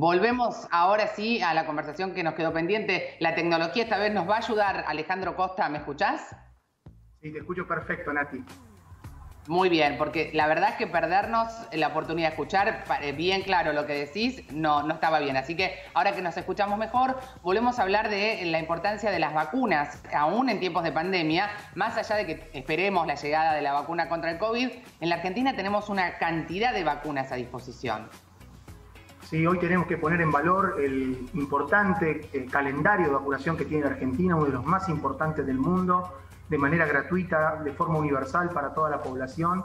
Volvemos ahora sí a la conversación que nos quedó pendiente. La tecnología esta vez nos va a ayudar. Alejandro Costa, ¿me escuchás? Sí, te escucho perfecto, Nati. Muy bien, porque la verdad es que perdernos la oportunidad de escuchar eh, bien claro lo que decís no, no estaba bien. Así que ahora que nos escuchamos mejor, volvemos a hablar de la importancia de las vacunas, aún en tiempos de pandemia, más allá de que esperemos la llegada de la vacuna contra el COVID, en la Argentina tenemos una cantidad de vacunas a disposición. Sí, hoy tenemos que poner en valor el importante calendario de vacunación que tiene la Argentina, uno de los más importantes del mundo, de manera gratuita, de forma universal para toda la población.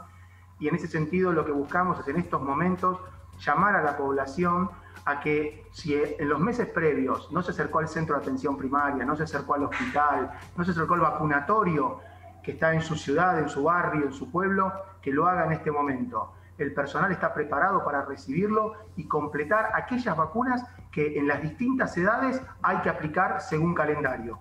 Y en ese sentido lo que buscamos es en estos momentos llamar a la población a que si en los meses previos no se acercó al centro de atención primaria, no se acercó al hospital, no se acercó al vacunatorio que está en su ciudad, en su barrio, en su pueblo, que lo haga en este momento el personal está preparado para recibirlo y completar aquellas vacunas que en las distintas edades hay que aplicar según calendario.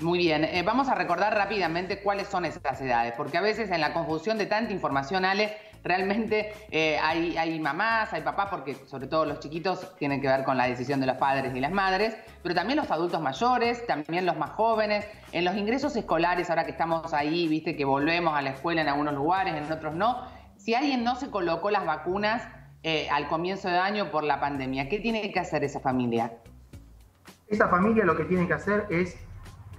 Muy bien, eh, vamos a recordar rápidamente cuáles son esas edades, porque a veces en la confusión de tanta información, Ale, realmente eh, hay, hay, mamás, hay papás, porque sobre todo los chiquitos tienen que ver con la decisión de los padres y las madres, pero también los adultos mayores, también los más jóvenes, en los ingresos escolares, ahora que estamos ahí, viste que volvemos a la escuela en algunos lugares, en otros no, si alguien no se colocó las vacunas eh, al comienzo de año por la pandemia, ¿qué tiene que hacer esa familia? Esa familia lo que tiene que hacer es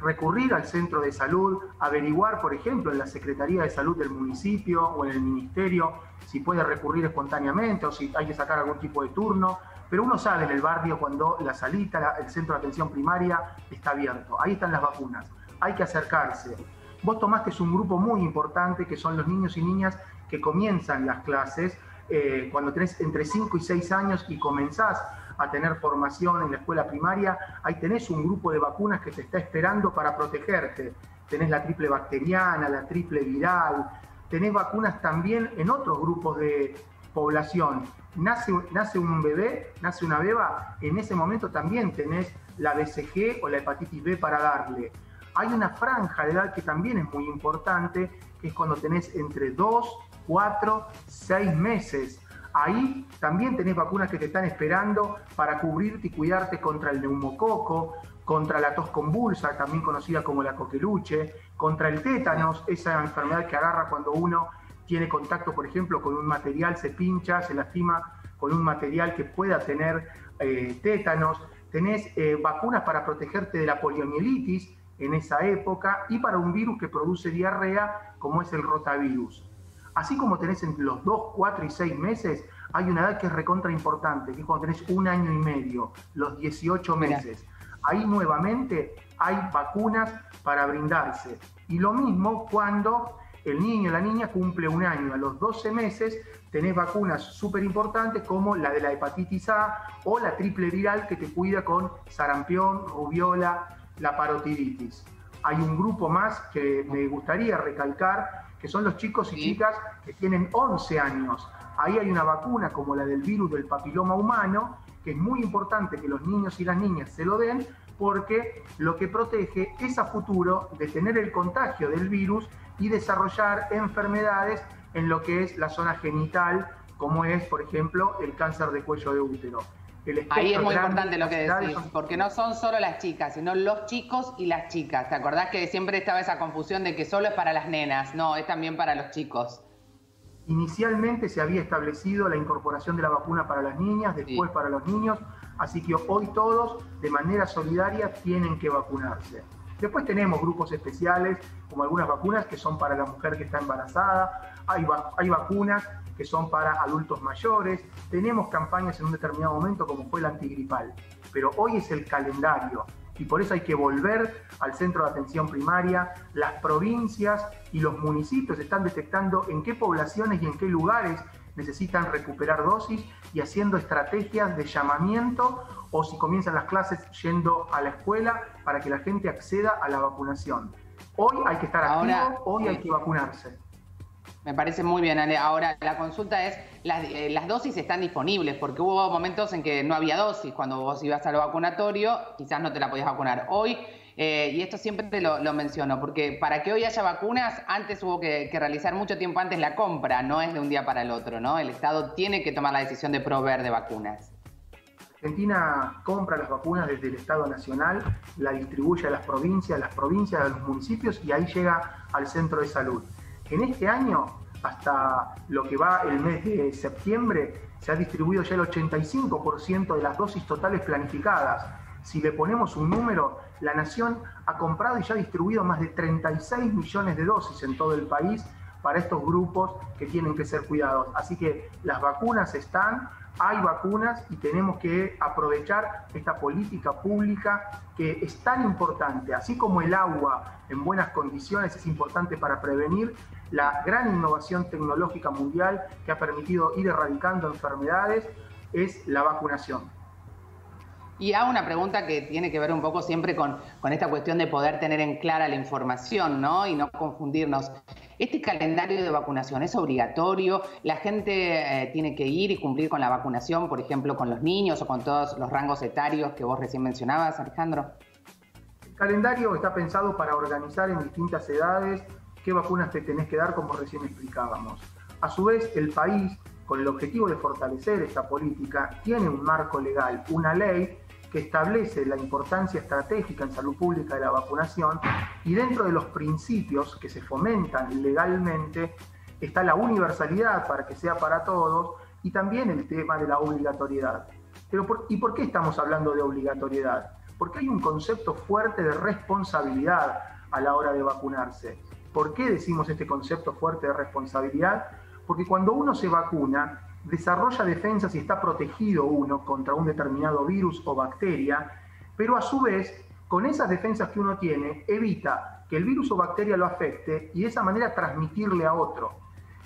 recurrir al centro de salud, averiguar, por ejemplo, en la Secretaría de Salud del municipio o en el ministerio si puede recurrir espontáneamente o si hay que sacar algún tipo de turno. Pero uno sale en el barrio cuando la salita, el centro de atención primaria está abierto. Ahí están las vacunas. Hay que acercarse. Vos tomaste un grupo muy importante que son los niños y niñas que comienzan las clases eh, cuando tenés entre 5 y 6 años y comenzás a tener formación en la escuela primaria, ahí tenés un grupo de vacunas que te está esperando para protegerte. Tenés la triple bacteriana, la triple viral, tenés vacunas también en otros grupos de población. Nace, nace un bebé, nace una beba, en ese momento también tenés la BCG o la hepatitis B para darle. Hay una franja de edad que también es muy importante, que es cuando tenés entre 2, 4, 6 meses. Ahí también tenés vacunas que te están esperando para cubrirte y cuidarte contra el neumococo, contra la tos convulsa, también conocida como la coqueluche, contra el tétanos, esa enfermedad que agarra cuando uno tiene contacto, por ejemplo, con un material, se pincha, se lastima con un material que pueda tener eh, tétanos. Tenés eh, vacunas para protegerte de la poliomielitis, en esa época y para un virus que produce diarrea como es el rotavirus. Así como tenés entre los 2, 4 y 6 meses, hay una edad que es recontra importante, que es cuando tenés un año y medio, los 18 meses. Ahí nuevamente hay vacunas para brindarse. Y lo mismo cuando el niño o la niña cumple un año, a los 12 meses tenés vacunas súper importantes como la de la hepatitis A o la triple viral que te cuida con sarampión, rubiola, la parotiditis. Hay un grupo más que me gustaría recalcar, que son los chicos y chicas que tienen 11 años. Ahí hay una vacuna como la del virus del papiloma humano, que es muy importante que los niños y las niñas se lo den, porque lo que protege es a futuro de tener el contagio del virus y desarrollar enfermedades en lo que es la zona genital, como es, por ejemplo, el cáncer de cuello de útero. Ahí es muy importante lo que decís, porque no son solo las chicas, sino los chicos y las chicas. ¿Te acordás que siempre estaba esa confusión de que solo es para las nenas? No, es también para los chicos. Inicialmente se había establecido la incorporación de la vacuna para las niñas, después para los niños, así que hoy todos de manera solidaria tienen que vacunarse. Después tenemos grupos especiales, como algunas vacunas que son para la mujer que está embarazada, hay, hay vacunas que son para adultos mayores. Tenemos campañas en un determinado momento como fue el antigripal, pero hoy es el calendario y por eso hay que volver al centro de atención primaria. Las provincias y los municipios están detectando en qué poblaciones y en qué lugares necesitan recuperar dosis y haciendo estrategias de llamamiento o si comienzan las clases yendo a la escuela para que la gente acceda a la vacunación. Hoy hay que estar activo, hoy hay que vacunarse. Me parece muy bien, Ale. Ahora, la consulta es, eh, las, dosis están disponibles, porque hubo momentos en que no había dosis. Cuando vos ibas al vacunatorio, quizás no te la podías vacunar. Hoy, eh, y esto siempre lo, lo, menciono, porque para que hoy haya vacunas, antes hubo que, realizar mucho tiempo antes la compra, no es de un día para el otro, ¿no? El Estado tiene que tomar la decisión de proveer de vacunas. Argentina compra las vacunas desde el Estado Nacional, la distribuye a las provincias, a las provincias, a los municipios y ahí llega al centro de salud. En este año, hasta lo que va el mes de septiembre, se ha distribuido ya el 85% de las dosis totales planificadas. Si le ponemos un número, la Nación ha comprado y ya ha distribuido más de 36 millones de dosis en todo el país para estos grupos que tienen que ser cuidados. Así que las vacunas están, hay vacunas y tenemos que aprovechar esta política pública que es tan importante, así como el agua en buenas condiciones es importante para prevenir, la gran innovación tecnológica mundial que ha permitido ir erradicando enfermedades es la vacunación. Y hago una pregunta que tiene que ver un poco siempre con, con esta cuestión de poder tener en clara la información, ¿no? Y no confundirnos. ¿Este calendario de vacunación es obligatorio? ¿La gente eh, tiene que ir y cumplir con la vacunación, por ejemplo, con los niños o con todos los rangos etarios que vos recién mencionabas, Alejandro? El calendario está pensado para organizar en distintas edades qué vacunas te tenés que dar, como recién explicábamos. A su vez, el país, con el objetivo de fortalecer esta política, tiene un marco legal, una ley que establece la importancia estratégica en salud pública de la vacunación y dentro de los principios que se fomentan legalmente está la universalidad para que sea para todos y también el tema de la obligatoriedad. Pero ¿Y por qué estamos hablando de obligatoriedad? Porque hay un concepto fuerte de responsabilidad a la hora de vacunarse. ¿Por qué decimos este concepto fuerte de responsabilidad? Porque cuando uno se vacuna, desarrolla defensas y está protegido uno contra un determinado virus o bacteria, pero a su vez, con esas defensas que uno tiene, evita que el virus o bacteria lo afecte y de esa manera transmitirle a otro.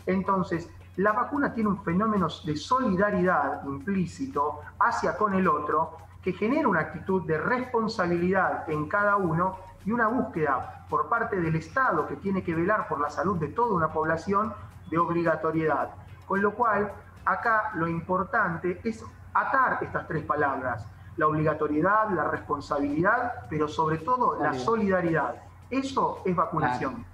Entonces, la vacuna tiene un fenómeno de solidaridad implícito hacia con el otro que genera una actitud de responsabilidad en cada uno y una búsqueda por parte del Estado que tiene que velar por la salud de toda una población de obligatoriedad. Con lo cual, acá lo importante es atar estas tres palabras, la obligatoriedad, la responsabilidad, pero sobre todo la solidaridad. Eso es vacunación.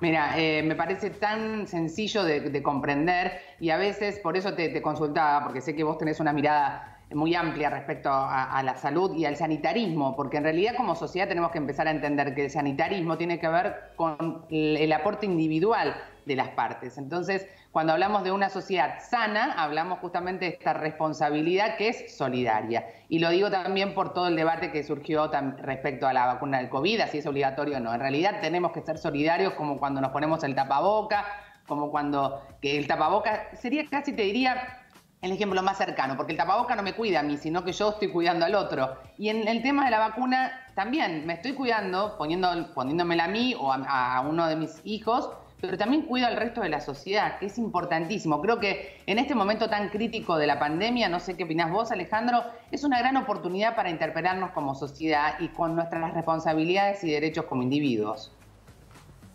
Mira, eh, me parece tan sencillo de, comprender y a veces por eso te, consultaba, porque sé que vos tenés una mirada muy amplia respecto a, la salud y al sanitarismo, porque en realidad como sociedad tenemos que empezar a entender que el sanitarismo tiene que ver con el aporte individual de las partes. Entonces, cuando hablamos de una sociedad sana, hablamos justamente de esta responsabilidad que es solidaria. Y lo digo también por todo el debate que surgió respecto a la vacuna del COVID, si es obligatorio o no. En realidad tenemos que ser solidarios como cuando nos ponemos el tapaboca, como cuando que el tapaboca sería casi te diría el ejemplo más cercano, porque el tapaboca no me cuida a mí, sino que yo estoy cuidando al otro. Y en el tema de la vacuna también me estoy cuidando, poniendo, poniéndomela a mí o a uno de mis hijos, pero también cuido al resto de la sociedad, que es importantísimo. Creo que en este momento tan crítico de la pandemia, no sé qué opinás vos, Alejandro, es una gran oportunidad para interpelarnos como sociedad y con nuestras responsabilidades y derechos como individuos.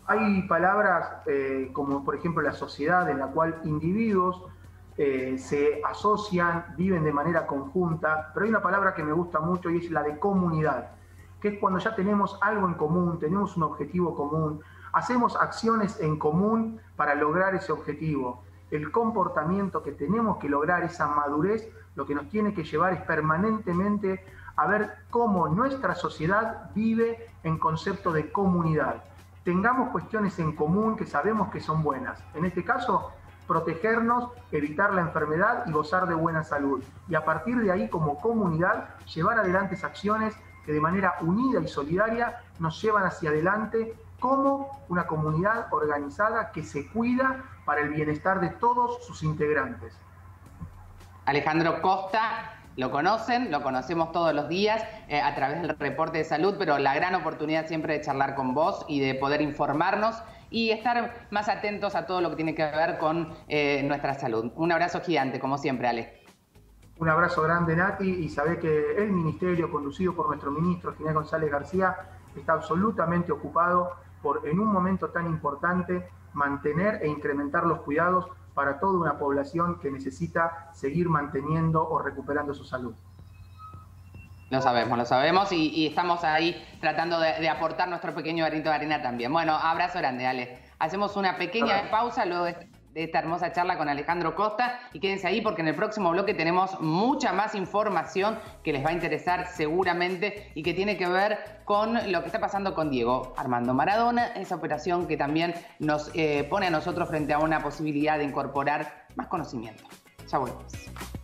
Hay palabras eh, como, por ejemplo, la sociedad, en la cual individuos eh, se asocian, viven de manera conjunta, pero hay una palabra que me gusta mucho y es la de comunidad, que es cuando ya tenemos algo en común, tenemos un objetivo común, hacemos acciones en común para lograr ese objetivo. El comportamiento que tenemos que lograr, esa madurez, lo que nos tiene que llevar es permanentemente a ver cómo nuestra sociedad vive en concepto de comunidad. Tengamos cuestiones en común que sabemos que son buenas. En este caso, protegernos, evitar la enfermedad y gozar de buena salud. Y a partir de ahí, como comunidad, llevar adelante esas acciones que de manera unida y solidaria nos llevan hacia adelante como una comunidad organizada que se cuida para el bienestar de todos sus integrantes. Alejandro Costa, lo conocen, lo conocemos todos los días eh, a través del reporte de salud, pero la gran oportunidad siempre de charlar con vos y de poder informarnos y estar más atentos a todo lo que tiene que ver con eh, nuestra salud. Un abrazo gigante, como siempre, Ale. Un abrazo grande, Nati, y sabe que el ministerio, conducido por nuestro ministro Ginés González García, está absolutamente ocupado por, en un momento tan importante, mantener e incrementar los cuidados para toda una población que necesita seguir manteniendo o recuperando su salud. Lo sabemos, lo sabemos y, estamos ahí tratando de, aportar nuestro pequeño granito de arena también. Bueno, abrazo grande, Ale. Hacemos una pequeña pausa, luego de esta hermosa charla con Alejandro Costa y quédense ahí porque en el próximo bloque tenemos mucha más información que les va a interesar seguramente y que tiene que ver con lo que está pasando con Diego Armando Maradona, esa operación que también nos eh, pone a nosotros frente a una posibilidad de incorporar más conocimiento. Ya volvemos.